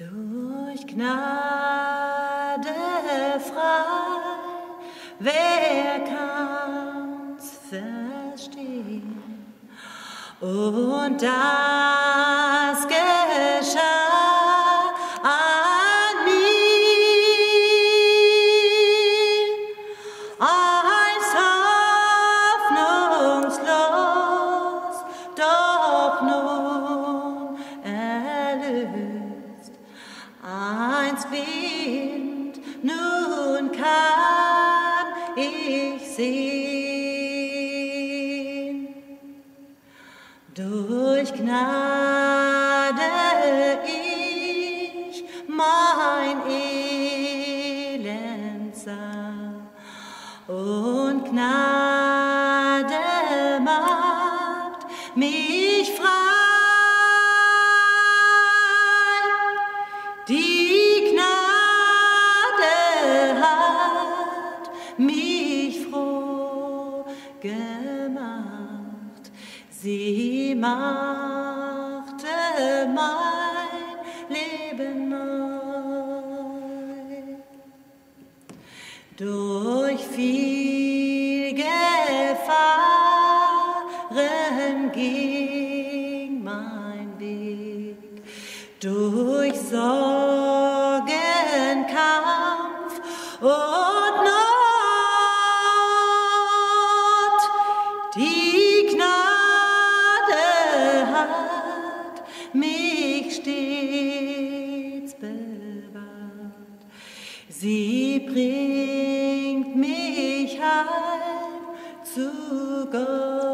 Durch Gnade frei, wer kann's verstehen? Und das sehen. Durch Gnade ich mein Elend sah und Gnade macht mich frei. Die Gnade hat mich gemacht. Sie machte mein Leben neu. Durch viel Gefahren ging mein Weg, durch Sorgenkampf und mich stets bewahrt. Sie bringt mich heim zu Gott.